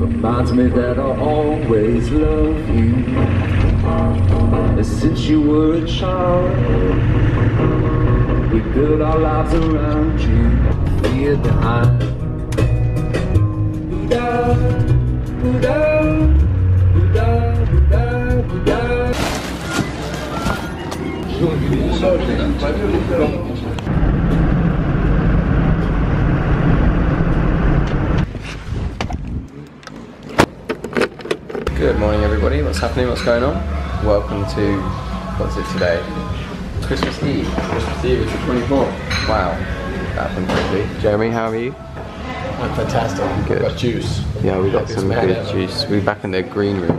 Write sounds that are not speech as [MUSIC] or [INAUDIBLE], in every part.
reminds me that I'll always love you. Since you were a child, we built our lives around you. Fear behind. Buddha, Buddha, Buddha, everybody. What's happening? What's going on? Welcome to what's it today? Christmas Eve. Christmas Eve is the 24th. Wow, that happened quickly. Jeremy, how are you? I'm fantastic. Good. Got juice. Yeah, we got some good juice. We're back in the green room,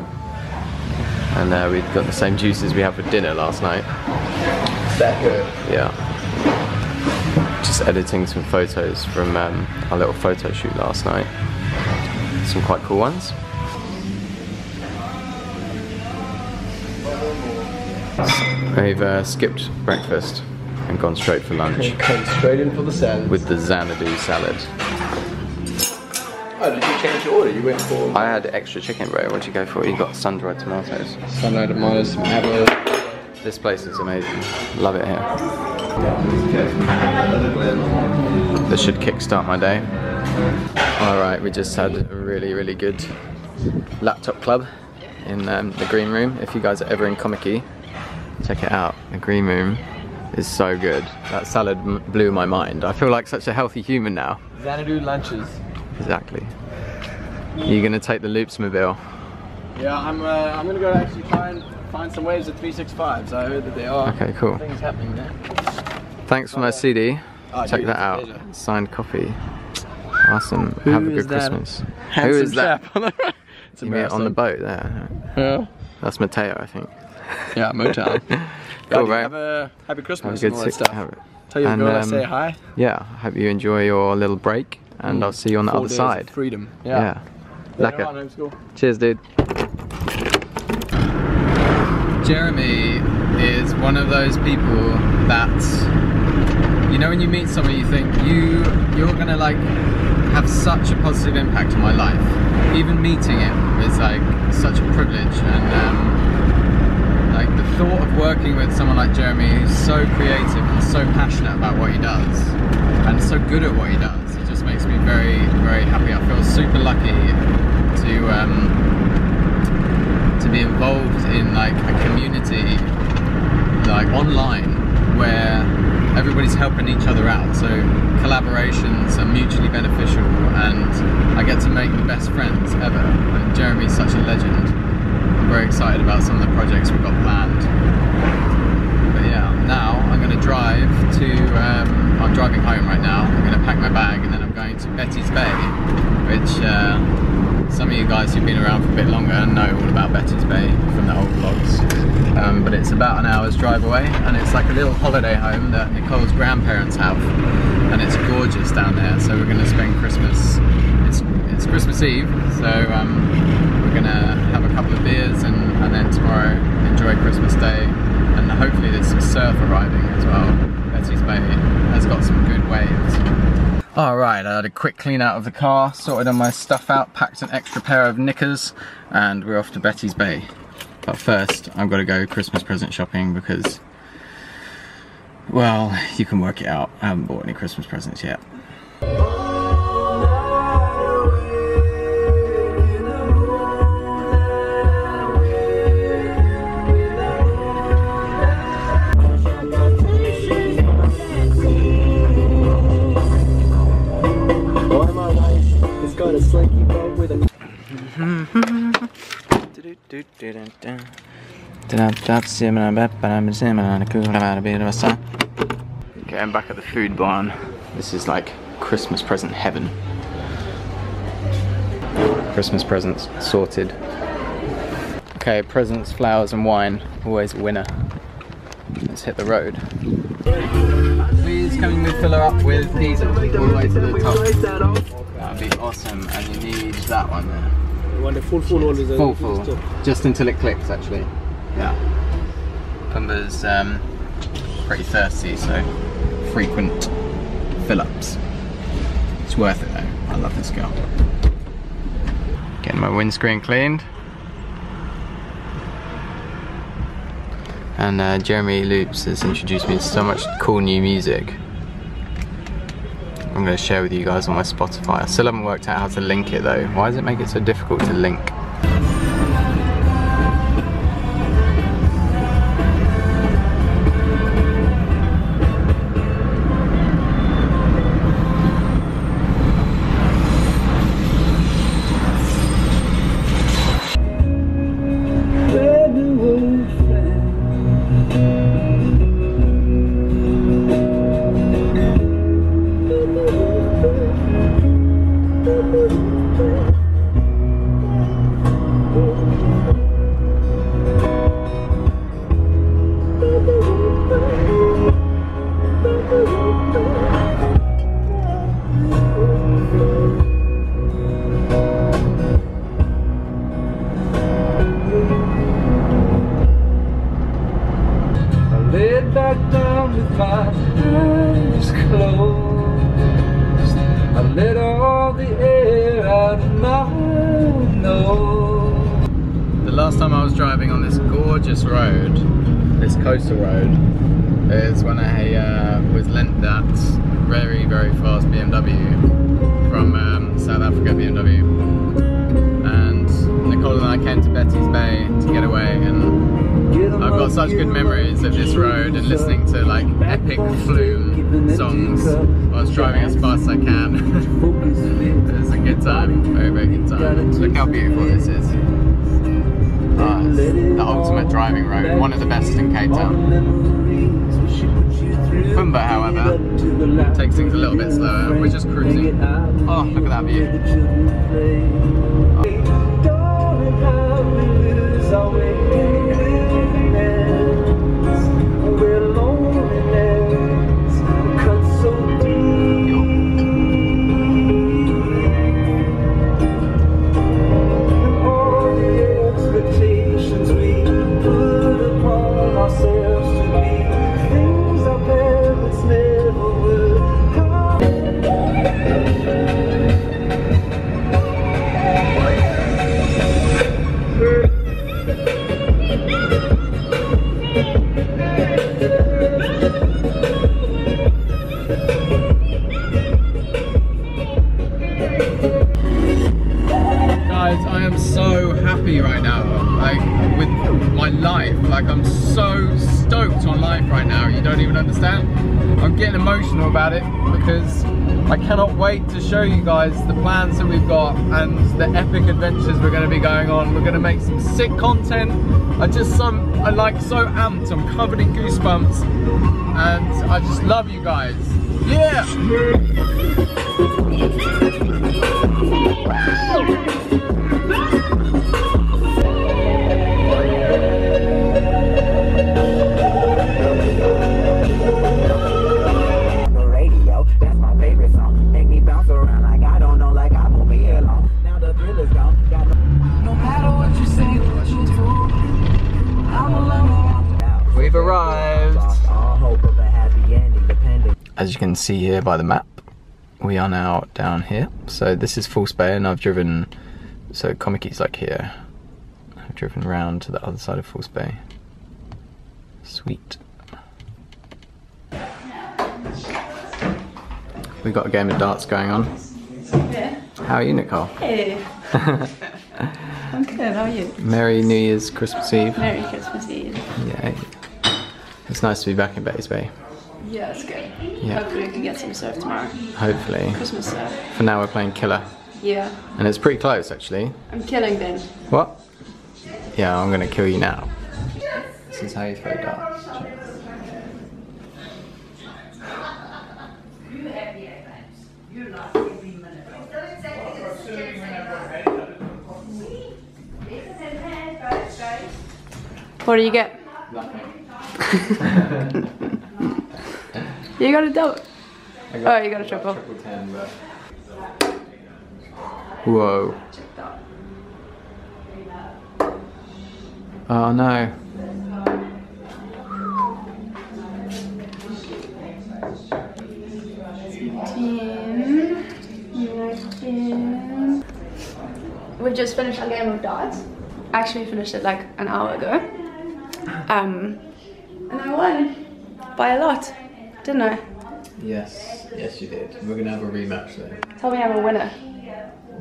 and uh, we've got the same juices we had for dinner last night. It's that good. Yeah. Just editing some photos from um, our little photo shoot last night. Some quite cool ones. We've uh, skipped breakfast and gone straight for lunch Came straight in for the salad. with the Xanadu salad. oh, did you change your order? You went for I had extra chicken, bro. What'd you go for? You got sun-dried tomatoes. sunlight tomatoes, some apple. This place is amazing. Love it here. This should kickstart my day. Alright, we just had a really, really good laptop club in um, the green room. If you guys are ever in Kommetjie, check it out. The green room is so good. That salad m- blew my mind. I feel like such a healthy human now. Xanadu lunches. Exactly. You're gonna take the loops mobile. Yeah, I'm. Uh, I'm gonna go actually try and find some waves at 365s. I heard that there are Okay, cool. things happening there. Thanks for my CD. Oh, Check dude, that out. Signed copy. Awesome. Have a good that? Christmas. Handsome Who is that? chap on the. [LAUGHS] It's You mean on the boat there? Yeah. That's Mateo, I think. Yeah, Motown. [LAUGHS] Cool, right? Have a happy Have a Christmas good and all that stuff. have it. Tell your And, girl I um, say hi. Yeah, I hope you enjoy your little break, and I'll see you on the Four other days of side. Freedom. Yeah. Yeah. Lekker. Later. Cheers, dude. Jeremy is one of those people that you know when you meet someone you think you you're gonna like have such a positive impact on my life. Even meeting him is like such a privilege and um, like the thought of working with someone like Jeremy who's so creative and so passionate about what he does and so good at what he does, it just makes me very, very happy. I feel super lucky to um, to be involved in like a community like online where everybody's helping each other out. So collaborations are mutually beneficial and I get to make the best friends ever. And Jeremy's such a legend very excited about some of the projects we've got planned. But yeah now I'm going to drive to um, I'm driving home right now. I'm going to pack my bag and then I'm going to Betty's Bay which uh, some of you guys who've been around for a bit longer know all about Betty's Bay from the old vlogs. Um, but it's about an hour's drive away and it's like a little holiday home that Nicole's grandparents have. And it's gorgeous down there so we're going to spend Christmas, it's, it's Christmas Eve so um, we're going to beers and, and then tomorrow enjoy Christmas Day and hopefully there's some surf arriving as well. Betty's Bay has got some good waves. Alright, I had a quick clean out of the car, sorted all my stuff out, packed an extra pair of knickers, and we're off to Betty's Bay. But first, I've got to go Christmas present shopping because, well, you can work it out. I haven't bought any Christmas presents yet. Okay, I'm back at the food barn. This is like Christmas present heaven. Christmas presents sorted. Okay, presents, flowers, and wine. Always a winner. Let's hit the road. Please can you fill her up with diesel all the way to the top? That'd be awesome. And you need that one there. Want a full full is Full, full. Just until it clicks, actually. Yeah. Pumba's um, pretty thirsty, so frequent fill-ups. It's worth it though. I love this girl. Getting my windscreen cleaned. And uh, Jeremy Loops has introduced me to so much cool new music. I'm going to share with you guys on my Spotify. I still haven't worked out how to link it though. Why does it make it so difficult to link? Laid back down with my eyes closed. I let all the air out of my nose. The last time I was driving on this gorgeous road, this coastal road, is when I uh, was lent that very, very fast BMW from um, got such good memories of this road and listening to like epic Flume songs whilst driving as fast as I can. [LAUGHS] it's a good time, very, very good time. Look how beautiful this is. Ah, the ultimate driving road, one of the best in Cape Town. Pumba, however, takes things a little bit slower. We're just cruising. Oh, look at that view. Ourselves I am so happy right now. Like with my life. Like I'm so stoked on life right now. You don't even understand. I'm getting emotional about it because I cannot wait to show you guys the plans that we've got and the epic adventures we're going to be going on. We're going to make some sick content. I just some I like so amped. I'm covered in goosebumps and I just love you guys. Yeah. Can see here by the map, we are now down here. So this is False Bay and I've driven, so Kommetjie's like here. I've driven round to the other side of False Bay. Sweet. We've got a game of darts going on. Yeah. How are you, Nicole? Hey. I'm good. How are you? [LAUGHS] Merry New Year's, Christmas Eve. Merry Christmas Eve. Yay. It's nice to be back in Betty's Bay. Yeah, it's good. Yeah. Hopefully we can get some surf tomorrow. Hopefully. Christmas surf. For now, we're playing Killer. Yeah. And it's pretty close, actually. I'm killing Ben. What? Yeah, I'm gonna kill you now. This is how you throw darts. What do you get? [LAUGHS] You got a double. Oh, you got a triple. Triple ten, but. Whoa. Oh no. we've just finished our game of darts. Actually finished it like an hour ago. Um, and I won by a lot, didn't I? Yes, yes you did. We're gonna have a rematch though. Tell me I'm a winner.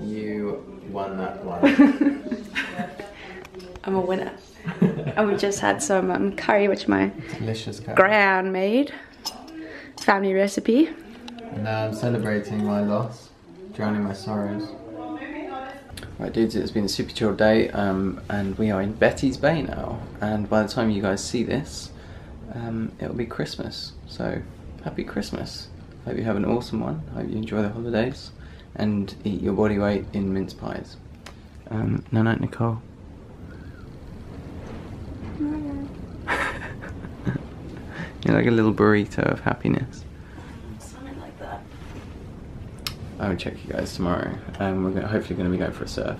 You won that one. [LAUGHS] I'm a winner. and we just had some um, curry, which my Delicious curry. gran made. Family recipe. And now I'm celebrating my loss, drowning my sorrows. Right dudes, it's been a super chill day um, and we are in Betty's Bay now and by the time you guys see this um, it'll be Christmas so happy Christmas hope you have an awesome one hope you enjoy the holidays and eat your body weight in mince pies um, no night Nicole [LAUGHS] you're like a little burrito of happiness Something like that. I will check you guys tomorrow. Um, we're gonna, hopefully going to be going for a surf.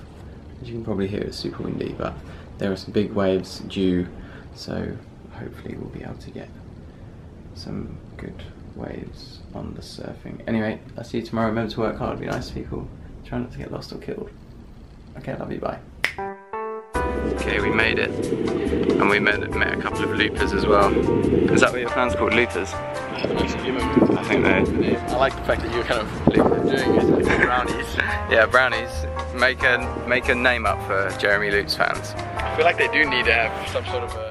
As you can probably hear, it's super windy, but there are some big waves due, so hopefully we'll be able to get some good waves on the surfing. Anyway, I'll see you tomorrow. Remember to work hard, be nice to people, try not to get lost or killed. Okay, love you, bye. Okay, we made it. And we met, met a couple of loopers as well. Is that what your fan's called, loopers? I haven't actually given I think they I like the fact that you're kind of doing it [LAUGHS] brownies. Yeah, brownies. Make a make a name up for Jeremy Loops fans. I feel like they do need to have some sort of a